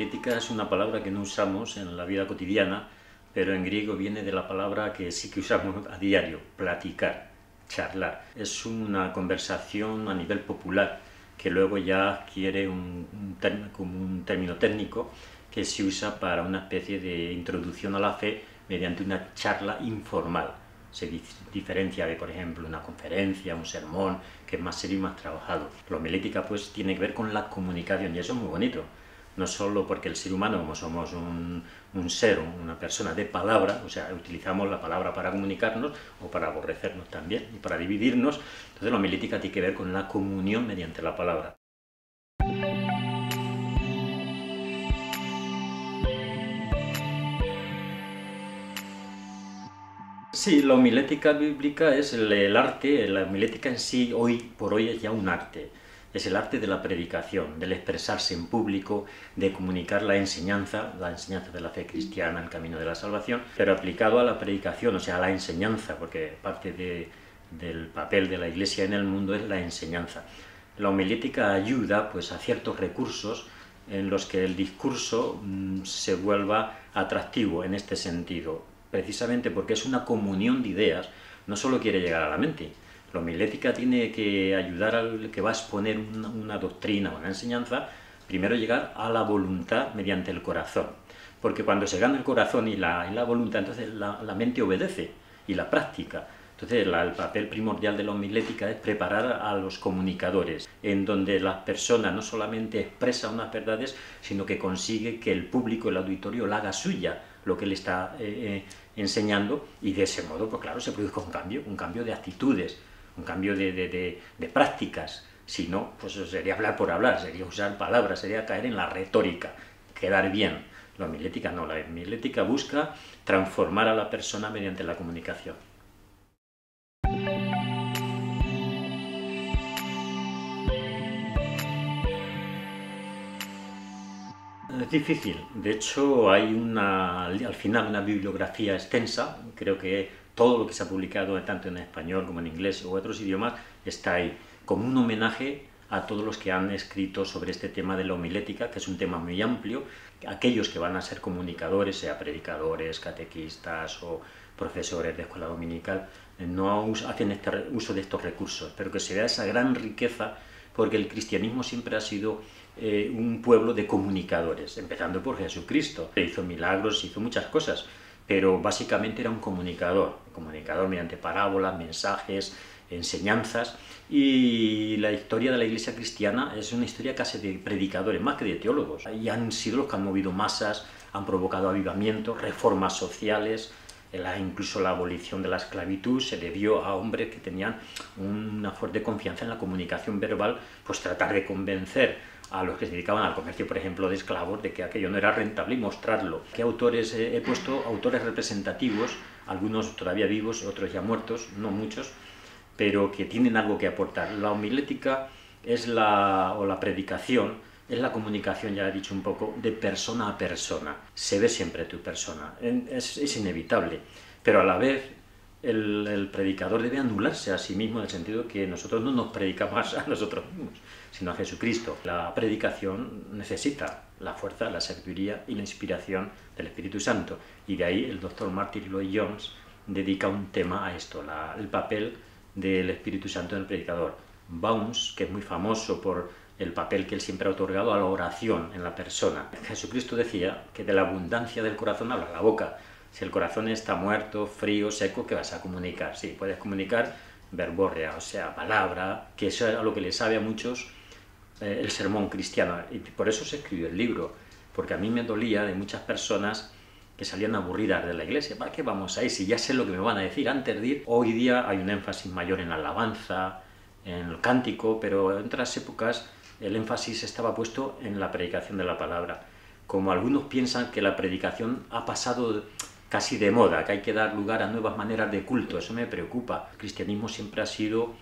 Homilética es una palabra que no usamos en la vida cotidiana, pero en griego viene de la palabra que sí que usamos a diario, platicar, charlar. Es una conversación a nivel popular que luego ya adquiere un término técnico que se usa para una especie de introducción a la fe mediante una charla informal. Se diferencia de, por ejemplo, una conferencia, un sermón, que es más serio y más trabajado. La homilética pues tiene que ver con la comunicación y eso es muy bonito no solo porque el ser humano, como somos un, ser, una persona de palabra, o sea, utilizamos la palabra para comunicarnos o para aborrecernos también y para dividirnos, entonces la homilítica tiene que ver con la comunión mediante la palabra. Sí, la homilética bíblica es el, arte, la homilética en sí hoy por hoy es ya un arte es el arte de la predicación, del expresarse en público, de comunicar la enseñanza, la enseñanza de la fe cristiana, el camino de la salvación, pero aplicado a la predicación, o sea, a la enseñanza, porque parte del papel de la Iglesia en el mundo es la enseñanza. La homilética ayuda pues, a ciertos recursos en los que el discurso mm, se vuelva atractivo en este sentido, precisamente porque es una comunión de ideas, no solo quiere llegar a la mente, la homilética tiene que ayudar al que va a exponer una, doctrina o una enseñanza, primero llegar a la voluntad mediante el corazón. Porque cuando se gana el corazón y la, la voluntad, entonces la, mente obedece y la práctica. Entonces, el papel primordial de la homilética es preparar a los comunicadores, en donde la persona no solamente expresa unas verdades, sino que consigue que el público, el auditorio, la haga suya lo que le está eh, eh, enseñando, y de ese modo, pues claro, se produce un cambio, un cambio de actitudes, un cambio de, prácticas. Si no, pues sería hablar por hablar, sería usar palabras, sería caer en la retórica, quedar bien. La homilética no, la homilética busca transformar a la persona mediante la comunicación. Es difícil. De hecho, hay una, al final una bibliografía extensa, creo que todo lo que se ha publicado tanto en español como en inglés u otros idiomas está ahí, como un homenaje a todos los que han escrito sobre este tema de la homilética, que es un tema muy amplio, aquellos que van a ser comunicadores, sea predicadores, catequistas o profesores de escuela dominical, eh, no hacen este uso de estos recursos, pero que se vea esa gran riqueza, porque el cristianismo siempre ha sido eh, un pueblo de comunicadores, empezando por Jesucristo. Hizo milagros, hizo muchas cosas, pero básicamente era un comunicador, comunicador mediante parábolas, mensajes, enseñanzas, y la historia de la iglesia cristiana es una historia casi de predicadores, más que de teólogos, y han sido los que han movido masas, han provocado avivamientos, reformas sociales, incluso la abolición de la esclavitud se debió a hombres que tenían una fuerte confianza en la comunicación verbal, pues tratar de convencer a los que se dedicaban al comercio, por ejemplo, de esclavos, de que aquello no era rentable y mostrarlo. ¿Qué autores he puesto? Autores representativos, algunos todavía vivos, otros ya muertos, no muchos, pero que tienen algo que aportar. La homilética es la, o la predicación, es la comunicación, ya he dicho un poco, de persona a persona. Se ve siempre tu persona, es, es inevitable, pero a la vez el, el, predicador debe anularse a sí mismo en el sentido que nosotros no nos predicamos a nosotros mismos, sino a Jesucristo. La predicación necesita la fuerza, la sabiduría y la inspiración del Espíritu Santo. Y de ahí el doctor Martin Lloyd Jones dedica un tema a esto, el papel del Espíritu Santo en el predicador. Bounds, que es muy famoso por el papel que él siempre ha otorgado a la oración en la persona. Jesucristo decía que de la abundancia del corazón habla la boca. Si el corazón está muerto, frío, seco, ¿qué vas a comunicar? Sí, puedes comunicar verbórea, o sea, palabra, que eso es a lo que le sabe a muchos eh, el sermón cristiano. Y por eso se escribió el libro, porque a mí me dolía de muchas personas que salían aburridas de la iglesia. ¿Para qué vamos ahí? Si ya sé lo que me van a decir antes de ir. Hoy día hay un énfasis mayor en la alabanza, en el cántico, pero en otras épocas el énfasis estaba puesto en la predicación de la palabra. Como algunos piensan que la predicación ha pasado casi de moda, que hay que dar lugar a nuevas maneras de culto. Eso me preocupa. El cristianismo siempre ha sido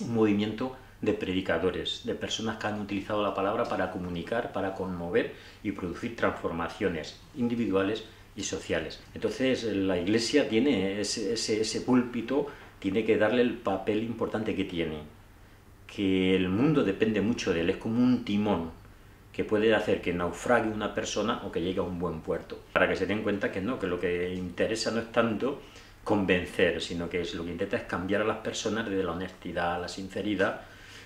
un movimiento de predicadores, de personas que han utilizado la palabra para comunicar, para conmover y producir transformaciones individuales y sociales. Entonces la iglesia tiene ese, púlpito, tiene que darle el papel importante que tiene, que el mundo depende mucho de él, es como un timón que puede hacer que naufrague una persona o que llegue a un buen puerto. Para que se den cuenta que no, que lo que interesa no es tanto convencer, sino que es, lo que intenta es cambiar a las personas desde la honestidad, la sinceridad,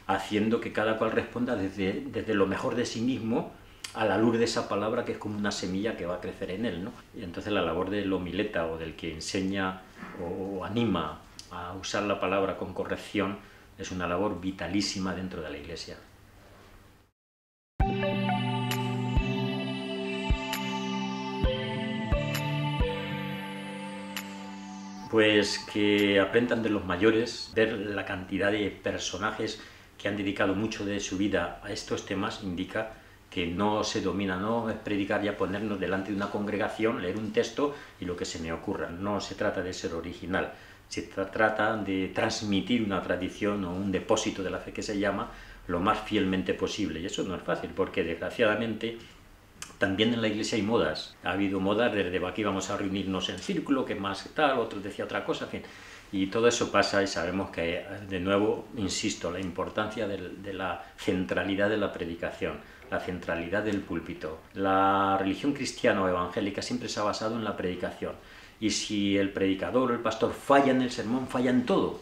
haciendo que cada cual responda desde, desde lo mejor de sí mismo a la luz de esa palabra que es como una semilla que va a crecer en él. ¿no? Y entonces la labor del homileta o del que enseña o anima a usar la palabra con corrección es una labor vitalísima dentro de la Iglesia. Pues que aprendan de los mayores, ver la cantidad de personajes que han dedicado mucho de su vida a estos temas indica que no se domina, no es predicar ya ponernos delante de una congregación, leer un texto y lo que se me ocurra. No se trata de ser original, se trata de transmitir una tradición o un depósito de la fe que se llama lo más fielmente posible. Y eso no es fácil, porque desgraciadamente también en la iglesia hay modas. Ha habido modas desde aquí vamos a reunirnos en círculo, que más tal, otros decía otra cosa, en fin. Y todo eso pasa y sabemos que, de nuevo, insisto, la importancia de, la centralidad de la predicación, la centralidad del púlpito. La religión cristiana o evangélica siempre se ha basado en la predicación. Y si el predicador o el pastor falla en el sermón, falla en todo,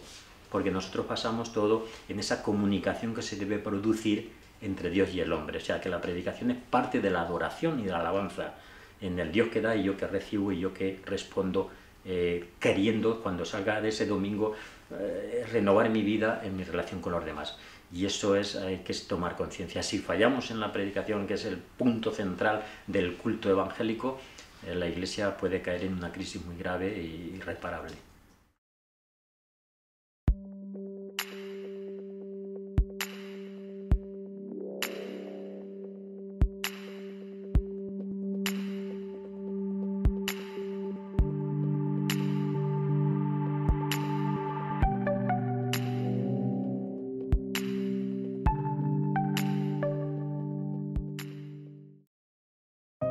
porque nosotros pasamos todo en esa comunicación que se debe producir entre Dios y el hombre. O sea, que la predicación es parte de la adoración y de la alabanza en el Dios que da y yo que recibo y yo que respondo eh, queriendo cuando salga de ese domingo eh, renovar mi vida en mi relación con los demás. Y eso es, hay que tomar conciencia. Si fallamos en la predicación, que es el punto central del culto evangélico, la Iglesia puede caer en una crisis muy grave e irreparable.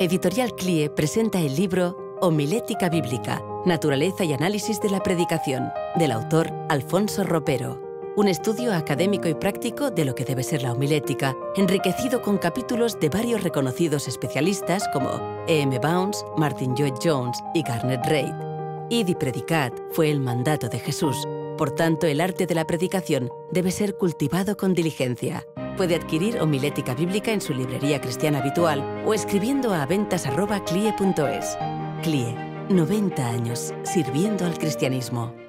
Editorial CLIE presenta el libro Homilética Bíblica, Naturaleza y Análisis de la Predicación, del autor Alfonso Ropero. Un estudio académico y práctico de lo que debe ser la homilética, enriquecido con capítulos de varios reconocidos especialistas como E.M. Bounds, Martin Lloyd Jones y Garnet Reid. Id y predicad fue el mandato de Jesús. Por tanto, el arte de la predicación debe ser cultivado con diligencia. Puede adquirir homilética bíblica en su librería cristiana habitual o escribiendo a ventas.clie.es. CLIE, 90 años sirviendo al cristianismo.